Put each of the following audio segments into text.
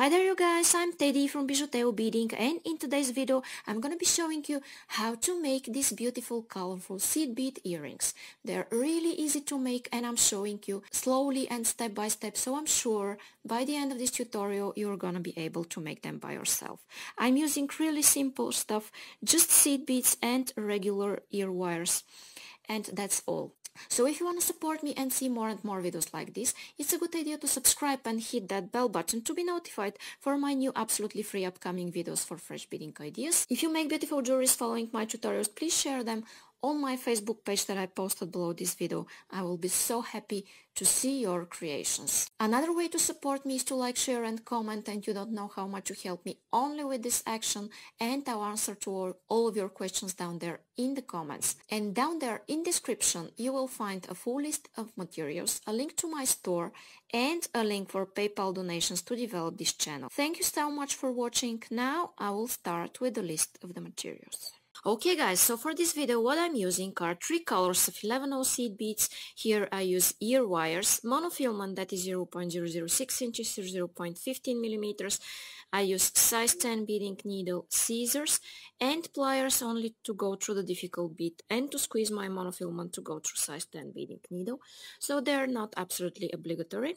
Hi there you guys, I'm Teddy from Bijuteo Beading and in today's video I'm gonna be showing you how to make these beautiful colorful seed bead earrings. They're really easy to make and I'm showing you slowly and step by step so I'm sure by the end of this tutorial you're gonna be able to make them by yourself. I'm using really simple stuff, just seed beads and regular ear wires and that's all. So if you want to support me and see more and more videos like this, it's a good idea to subscribe and hit that bell button to be notified for my new absolutely free upcoming videos for fresh beading ideas. If you make beautiful jewelries following my tutorials, please share them on my Facebook page that I posted below this video. I will be so happy to see your creations. Another way to support me is to like, share and comment and you don't know how much you help me only with this action and I'll answer to all, all of your questions down there in the comments. And down there in description you will find a full list of materials, a link to my store and a link for PayPal donations to develop this channel. Thank you so much for watching. Now I will start with the list of the materials. Okay guys, so for this video what I'm using are three colors of 11 seed beads. Here I use ear wires, monofilament that is 0.006 inches or 0.15 millimeters, I use size 10 beading needle, scissors and pliers only to go through the difficult bead and to squeeze my monofilament to go through size 10 beading needle. So they're not absolutely obligatory.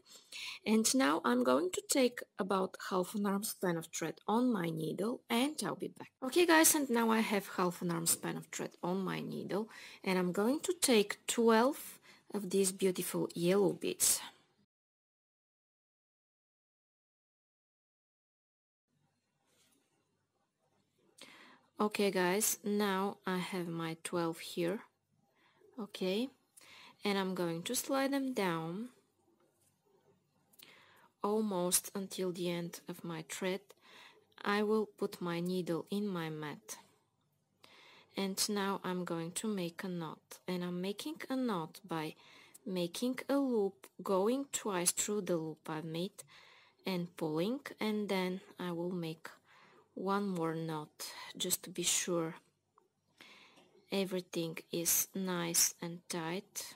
And now I'm going to take about half an arm span of thread on my needle and I'll be back. Okay guys, and now I have half an arm span of thread on my needle and I'm going to take 12 of these beautiful yellow beads. okay guys now I have my 12 here. Okay and I'm going to slide them down almost until the end of my thread. I will put my needle in my mat and now I'm going to make a knot. And I'm making a knot by making a loop going twice through the loop I made and pulling. And then I will make one more knot just to be sure everything is nice and tight.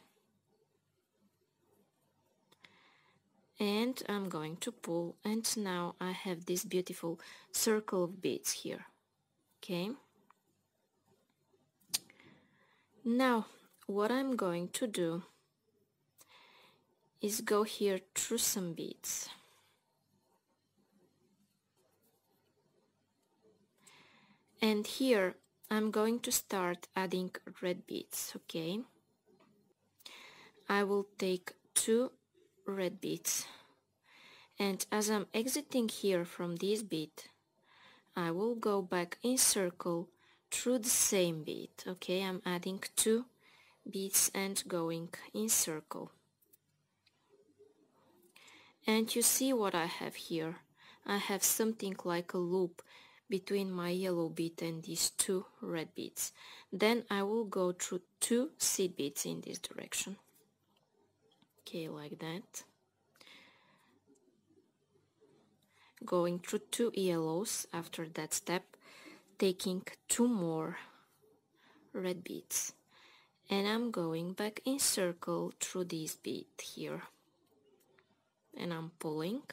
And I'm going to pull. And now I have this beautiful circle of beads here. Okay now what I'm going to do is go here through some beads. And here I'm going to start adding red beads okay? I will take two red beads. And as I'm exiting here from this bead I will go back in circle through the same bead okay I'm adding two beads and going in circle and you see what I have here I have something like a loop between my yellow bead and these two red beads. Then I will go through two seed beads in this direction. Okay, like that. Going through two yellows after that step, taking two more red beads. And I'm going back in circle through this bead here. And I'm pulling.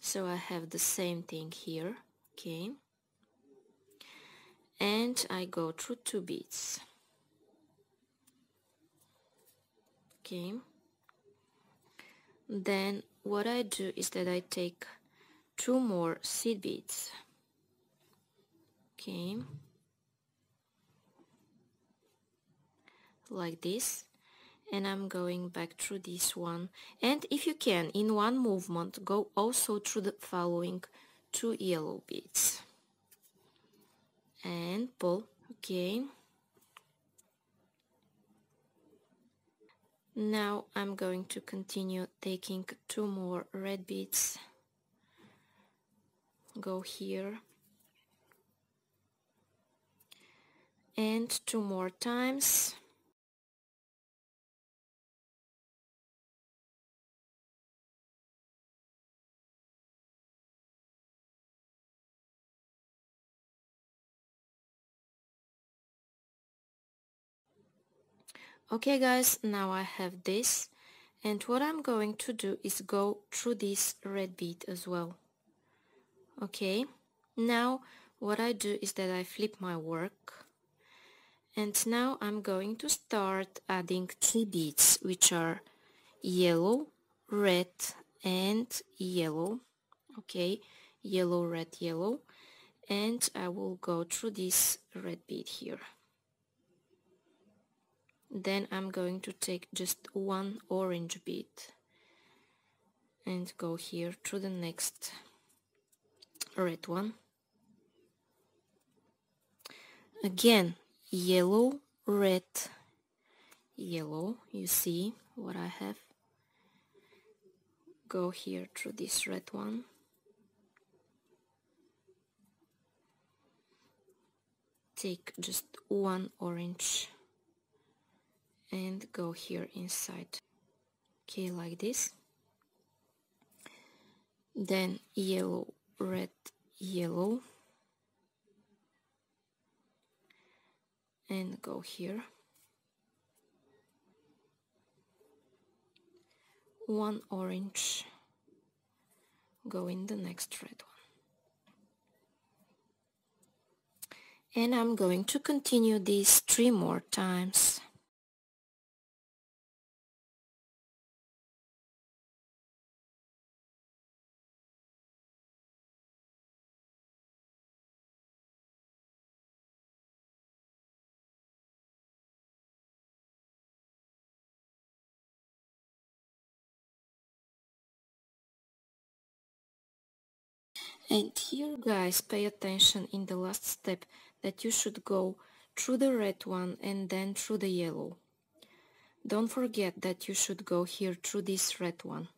So I have the same thing here okay and I go through two beads okay then what I do is that I take two more seed beads okay like this and I'm going back through this one. And if you can in one movement go also through the following two yellow beads. And pull okay. Now I'm going to continue taking two more red beads. Go here and two more times. Okay guys now I have this. And what I'm going to do is go through this red bead as well. Okay now what I do is that I flip my work and now I'm going to start adding three beads which are yellow red and yellow. Okay yellow red yellow. And I will go through this red bead here. Then I'm going to take just one orange bead and go here to the next red one. Again yellow red. Yellow you see what I have? Go here through this red one. Take just one orange and go here inside. Okay like this. Then yellow red yellow and go here. One orange. Go in the next red one. And I'm going to continue this three more times And here guys, pay attention in the last step that you should go through the red one and then through the yellow. Don't forget that you should go here through this red one.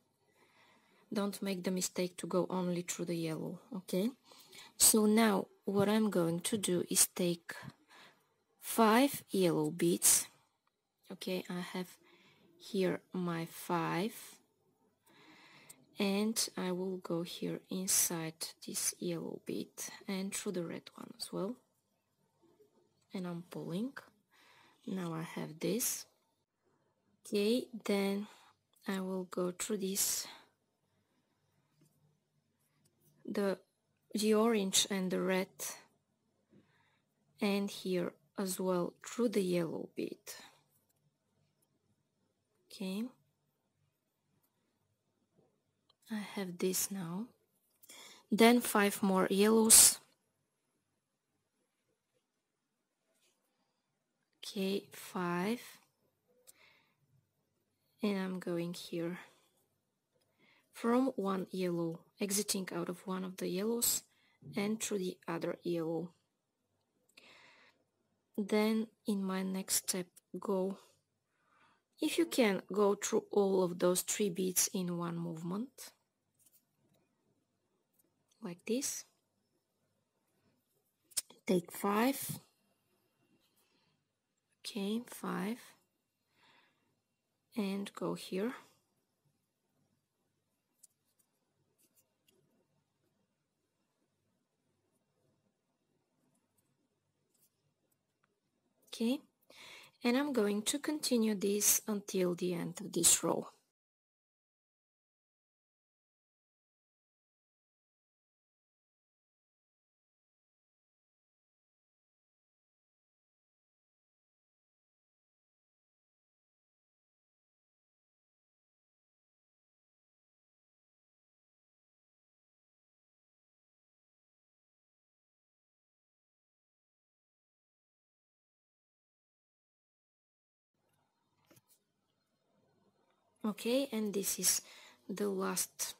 Don't make the mistake to go only through the yellow, okay? So now what I'm going to do is take five yellow beads. Okay, I have here my five and I will go here inside this yellow bit and through the red one as well. And I'm pulling. Now I have this. Okay then I will go through this. The the orange and the red. And here as well through the yellow bit. Okay I have this now. Then five more yellows. Okay five. And I'm going here. From one yellow exiting out of one of the yellows and through the other yellow. Then in my next step go. If you can go through all of those three beads in one movement like this. Take five. Okay five. And go here. Okay. And I'm going to continue this until the end of this row okay and this is the last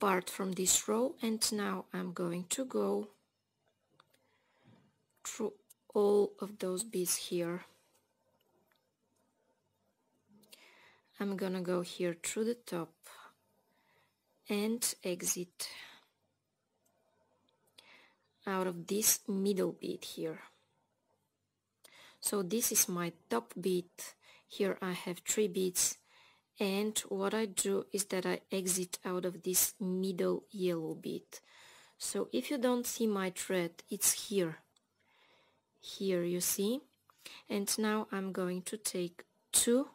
part from this row. And now I'm going to go through all of those beads here. I'm gonna go here through the top and exit out of this middle bead here. So this is my top bead here I have three beads. And what I do is that I exit out of this middle yellow bead. So if you don't see my thread it's here. Here you see? And now I'm going to take two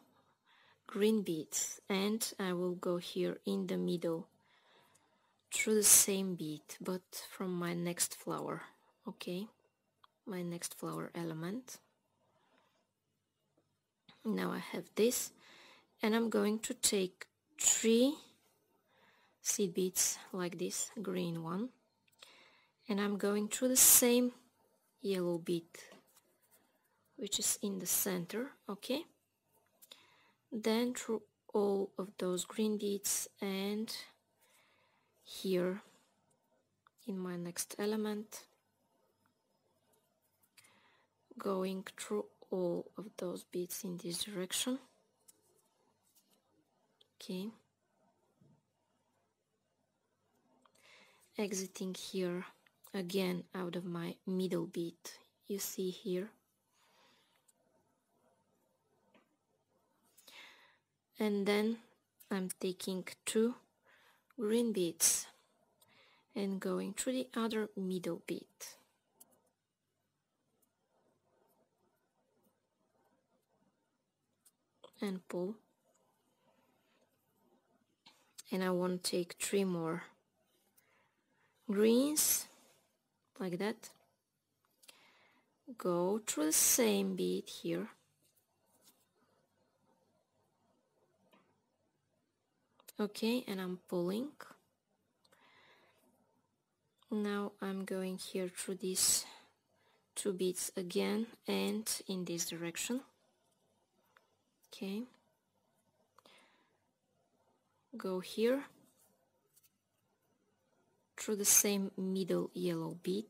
green beads and I will go here in the middle through the same bead but from my next flower. Okay? My next flower element now I have this and I'm going to take three seed beads like this green one and I'm going through the same yellow bead which is in the center okay? Then through all of those green beads and here in my next element going through all of those beads in this direction. Okay. Exiting here again out of my middle bead you see here. And then I'm taking two green beads and going through the other middle bead and pull. And I want to take three more. Greens like that. Go through the same bead here. Okay and I'm pulling. Now I'm going here through these two beads again and in this direction okay. Go here. Through the same middle yellow bead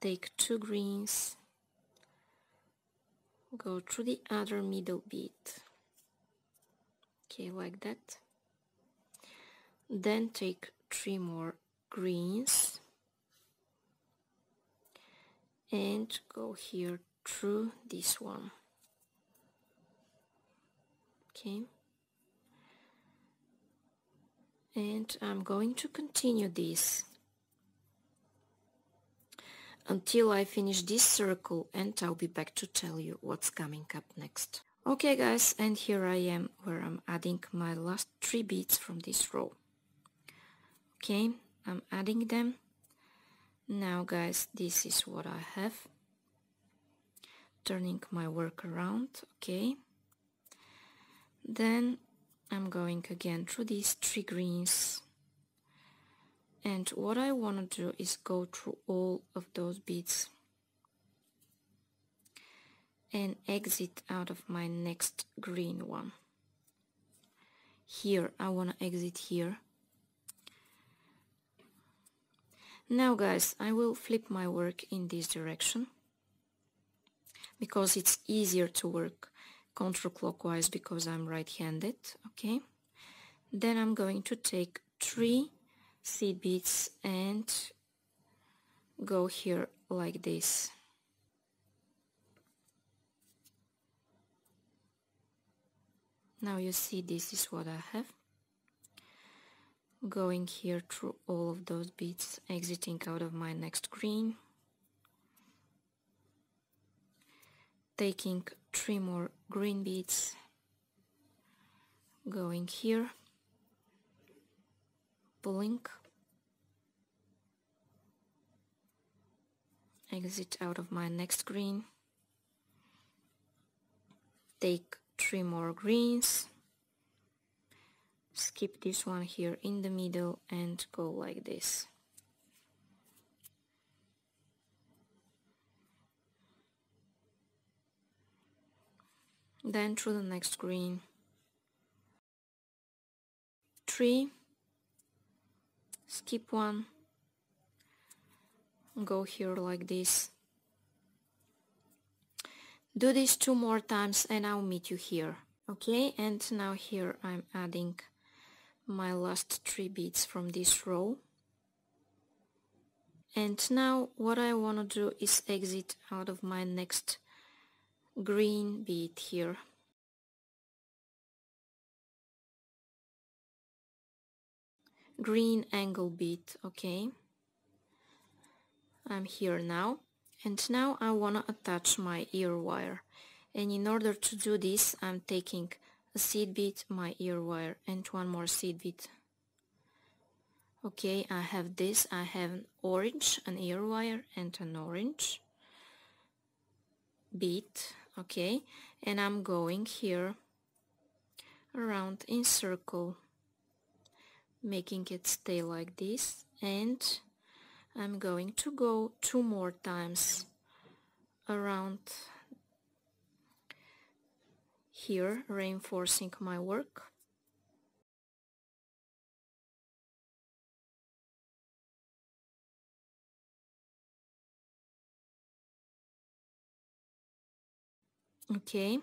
take two greens. Go through the other middle bead okay like that. Then take three more greens. And go here through this one and I'm going to continue this until I finish this circle and I'll be back to tell you what's coming up next. Okay guys, and here I am where I'm adding my last three beads from this row. Okay, I'm adding them. Now guys, this is what I have. Turning my work around, okay. Then I'm going again through these three greens. And what I want to do is go through all of those beads and exit out of my next green one. Here I want to exit here. Now guys I will flip my work in this direction because it's easier to work counterclockwise because I'm right-handed okay? Then I'm going to take three seed beads and go here like this. Now you see this is what I have. Going here through all of those beads exiting out of my next green. Taking three more green beads going here. Pulling. Exit out of my next green. Take three more greens. Skip this one here in the middle and go like this then through the next green three. Skip one. Go here like this. Do this two more times and I'll meet you here. Okay and now here I'm adding my last three beads from this row. And now what I want to do is exit out of my next green bead here. Green angle bead okay. I'm here now. And now I want to attach my ear wire. And in order to do this I'm taking a seed bead my ear wire and one more seed bead okay I have this. I have an orange an ear wire and an orange bead okay and I'm going here around in circle making it stay like this and I'm going to go two more times around here reinforcing my work okay.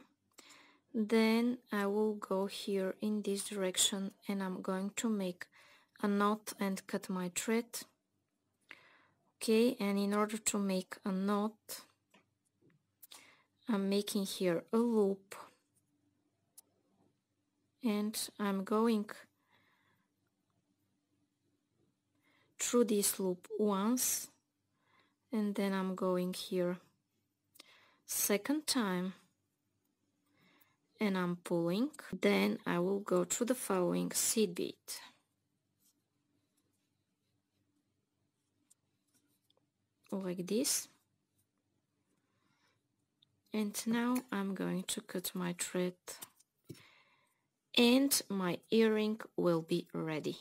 Then I will go here in this direction and I'm going to make a knot and cut my thread. Okay and in order to make a knot I'm making here a loop. And I'm going through this loop once and then I'm going here second time and I'm pulling. Then I will go to the following seed bead like this. And now I'm going to cut my thread. And my earring will be ready.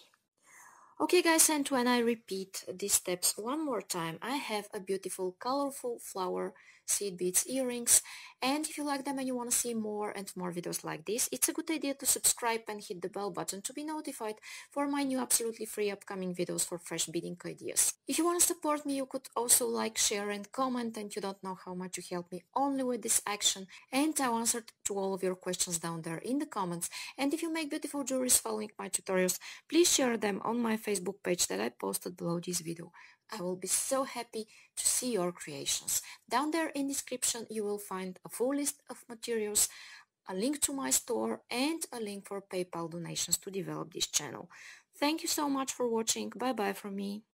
Okay guys, and when I repeat these steps one more time, I have a beautiful colorful flower seed beads earrings and if you like them and you want to see more and more videos like this, it's a good idea to subscribe and hit the bell button to be notified for my new absolutely free upcoming videos for fresh beading ideas. If you want to support me, you could also like, share and comment and you don't know how much you help me only with this action and I answered to all of your questions down there in the comments and if you make beautiful jewelries following my tutorials, please share them on my Facebook page that I posted below this video. I will be so happy to see your creations. Down there in description you will find a full list of materials, a link to my store and a link for PayPal donations to develop this channel. Thank you so much for watching. Bye bye from me.